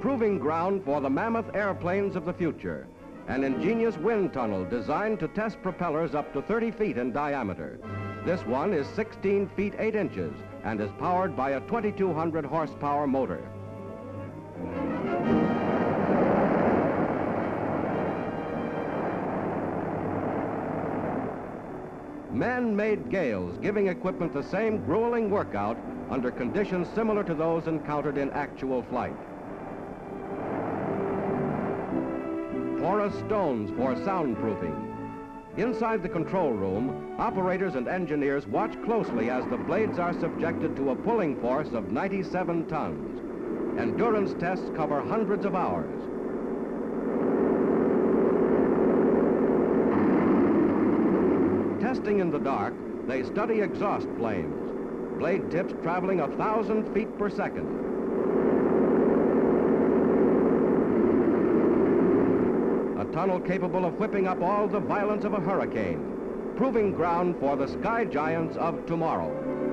Proving ground for the mammoth airplanes of the future. An ingenious wind tunnel designed to test propellers up to 30 feet in diameter. This one is 16 feet 8 inches and is powered by a 2200 horsepower motor. Man-made gales giving equipment the same grueling workout under conditions similar to those encountered in actual flight. Porous stones for soundproofing. Inside the control room, operators and engineers watch closely as the blades are subjected to a pulling force of 97 tons. Endurance tests cover hundreds of hours. Testing in the dark, they study exhaust flames, blade tips traveling a thousand feet per second. A tunnel capable of whipping up all the violence of a hurricane, proving ground for the sky giants of tomorrow.